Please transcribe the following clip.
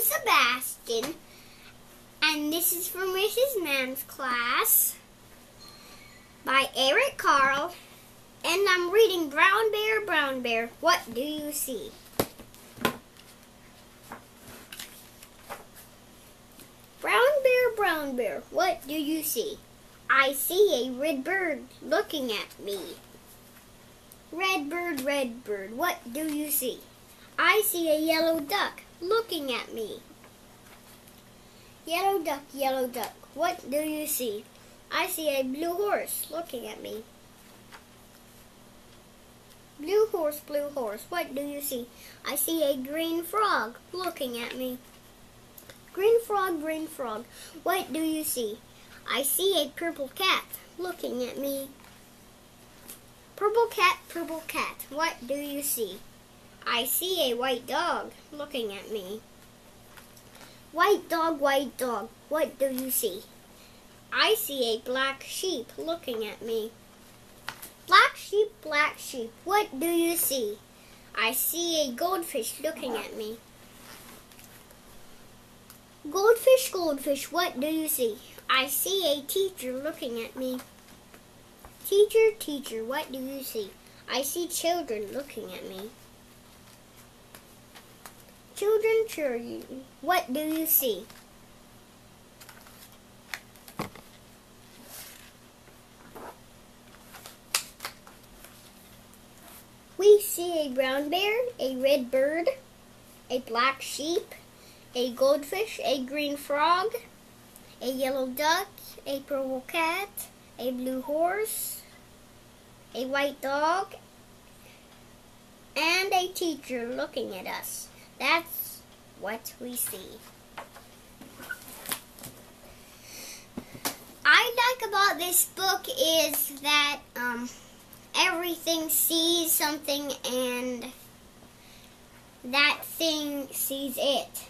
Sebastian, and this is from Mrs. Mann's class by Eric Carle, and I'm reading Brown Bear, Brown Bear, What Do You See? Brown Bear, Brown Bear, what do you see? I see a red bird looking at me. Red bird, red bird, what do you see? I see a yellow duck looking at me. Yellow duck, yellow duck, what do you see? I see a blue horse looking at me. Blue horse, blue horse, what do you see? I see a green frog looking at me. Green frog, green frog, what do you see? I see a purple cat looking at me. Purple cat, purple cat, what do you see? I see a white dog looking at me. White dog, white dog, what do you see? I see a black sheep looking at me. Black sheep, black sheep, what do you see? I see a goldfish looking at me. Goldfish, goldfish, what do you see? I see a teacher looking at me. Teacher, teacher, what do you see? I see children looking at me. Children, children, what do you see? We see a brown bear, a red bird, a black sheep, a goldfish, a green frog, a yellow duck, a purple cat, a blue horse, a white dog, and a teacher looking at us. That's what we see. I like about this book is that um, everything sees something and that thing sees it.